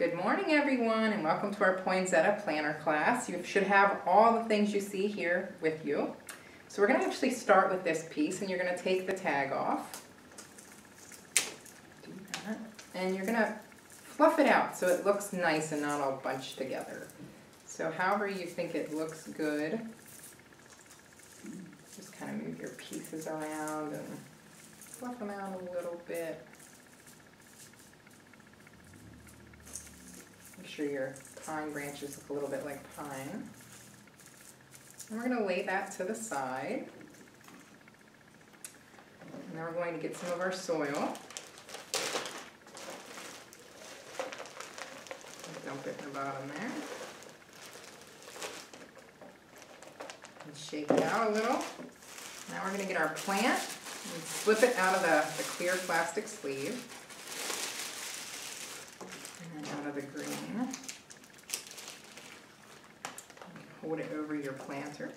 Good morning everyone and welcome to our Poinsettia Planter class. You should have all the things you see here with you. So we're going to actually start with this piece and you're going to take the tag off. And you're going to fluff it out so it looks nice and not all bunched together. So however you think it looks good, just kind of move your pieces around and fluff them out a little bit. Sure your pine branches look a little bit like pine. And we're going to lay that to the side. And then we're going to get some of our soil. Dump it in the bottom there. And shake it out a little. Now we're going to get our plant and slip it out of the, the clear plastic sleeve. Out of the green. Hold it over your planter.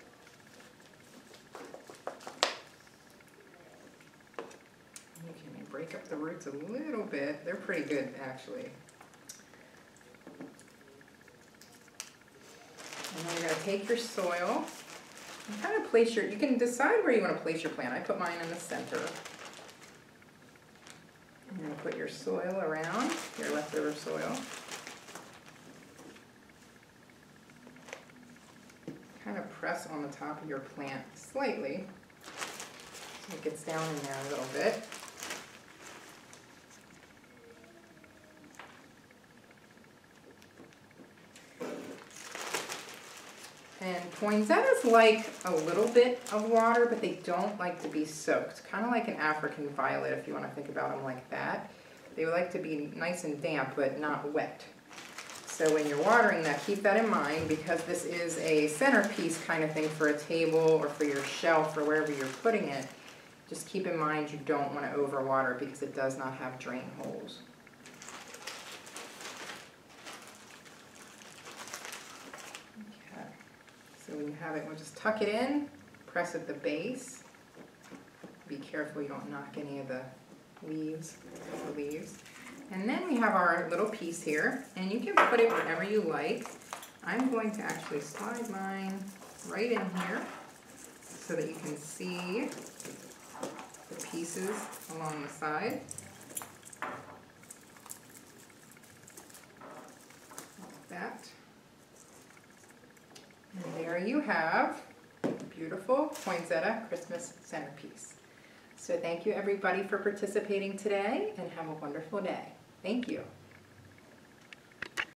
You can break up the roots a little bit. They're pretty good actually. And then you're going to take your soil and kind of place your, you can decide where you want to place your plant. I put mine in the center. You're going to put your soil around, your leftover soil. Kind of press on the top of your plant slightly so it gets down in there a little bit. And poinsettias like a little bit of water, but they don't like to be soaked. Kind of like an African violet, if you want to think about them like that. They would like to be nice and damp, but not wet. So when you're watering that, keep that in mind because this is a centerpiece kind of thing for a table or for your shelf or wherever you're putting it. Just keep in mind you don't want to overwater because it does not have drain holes. So when you have it, we'll just tuck it in, press at the base. Be careful you don't knock any of the leaves, the leaves. And then we have our little piece here, and you can put it wherever you like. I'm going to actually slide mine right in here so that you can see the pieces along the side. Like that. And there you have beautiful poinsettia Christmas centerpiece. So thank you everybody for participating today and have a wonderful day. Thank you.